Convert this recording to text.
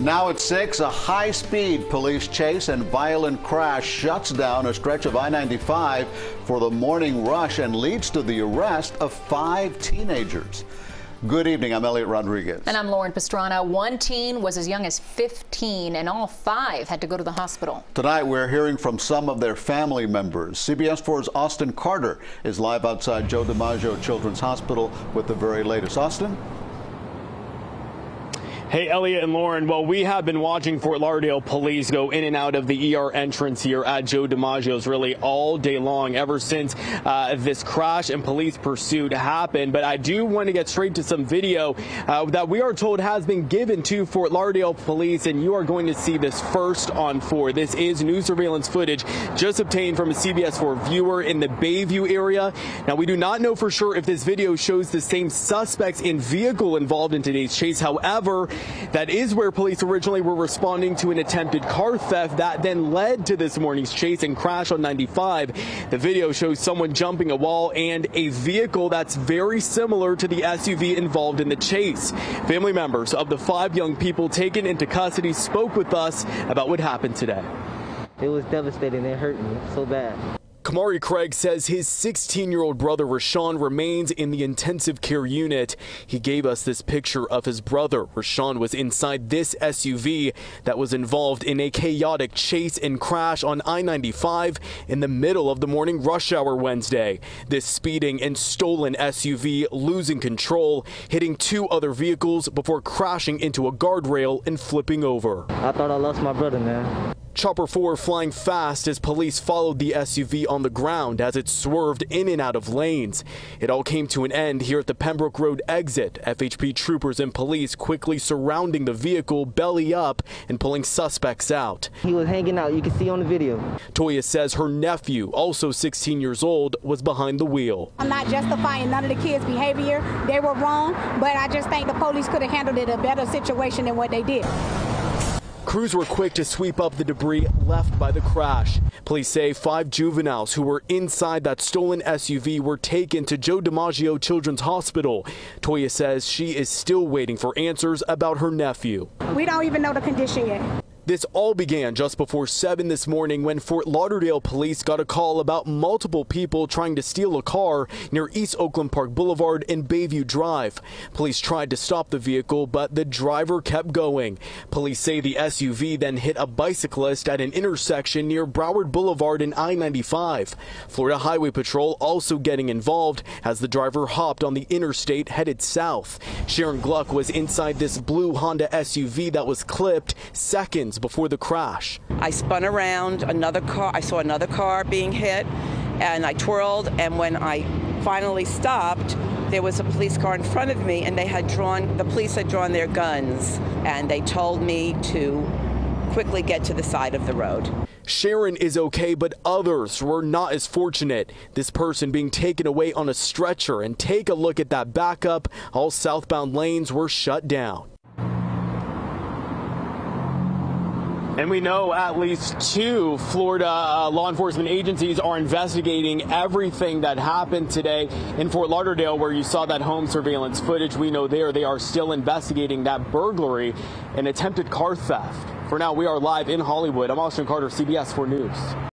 Now at 6, a high speed police chase and violent crash shuts down a stretch of I 95 for the morning rush and leads to the arrest of five teenagers. Good evening. I'm Eliott Rodriguez. And I'm Lauren Pastrana. One teen was as young as 15, and all five had to go to the hospital. Tonight, we're hearing from some of their family members. CBS 4's Austin Carter is live outside Joe DiMaggio Children's Hospital with the very latest. Austin? Hey, Eliott and Lauren. Well, we have been watching Fort Lauderdale police go in and out of the ER entrance here at Joe DiMaggio's really all day long ever since uh, this crash and police pursuit happened. But I do want to get straight to some video uh, that we are told has been given to Fort Lauderdale police, and you are going to see this first on four. This is new surveillance footage just obtained from a CBS 4 viewer in the Bayview area. Now, we do not know for sure if this video shows the same suspects in vehicle involved in today's chase. However, that is where police originally were responding to an attempted car theft that then led to this morning's chase and crash on 95. The video shows someone jumping a wall and a vehicle that's very similar to the SUV involved in the chase. Family members of the five young people taken into custody spoke with us about what happened today. It was devastating. It hurt me so bad. Kamari Craig says his 16 year old brother Rashawn remains in the intensive care unit. He gave us this picture of his brother. Rashawn was inside this SUV that was involved in a chaotic chase and crash on I 95 in the middle of the morning rush hour Wednesday. This speeding and stolen SUV losing control, hitting two other vehicles before crashing into a guardrail and flipping over. I thought I lost my brother, man. Chopper 4 flying fast as police followed the SUV on the ground as it swerved in and out of lanes. It all came to an end here at the Pembroke Road exit. FHP troopers and police quickly surrounding the vehicle belly up and pulling suspects out. He was hanging out. You can see on the video. Toya says her nephew, also 16 years old, was behind the wheel. I'm not justifying none of the kids' behavior. They were wrong, but I just think the police could have handled it a better situation than what they did. Crews were quick to sweep up the debris left by the crash. Police say five juveniles who were inside that stolen SUV were taken to Joe DiMaggio Children's Hospital. Toya says she is still waiting for answers about her nephew. We don't even know the condition yet. This all began just before 7 this morning when Fort Lauderdale police got a call about multiple people trying to steal a car near East Oakland Park Boulevard and Bayview Drive. Police tried to stop the vehicle, but the driver kept going. Police say the SUV then hit a bicyclist at an intersection near Broward Boulevard and I-95. Florida Highway Patrol also getting involved as the driver hopped on the interstate headed south. Sharon Gluck was inside this blue Honda SUV that was clipped seconds seconds before the crash. I spun around, another car, I saw another car being hit, and I twirled, and when I finally stopped, there was a police car in front of me, and they had drawn, the police had drawn their guns, and they told me to quickly get to the side of the road. Sharon is okay, but others were not as fortunate. This person being taken away on a stretcher and take a look at that backup. All southbound lanes were shut down. And we know at least two Florida uh, law enforcement agencies are investigating everything that happened today in Fort Lauderdale, where you saw that home surveillance footage. We know there they are still investigating that burglary and attempted car theft. For now, we are live in Hollywood. I'm Austin Carter, CBS 4 News.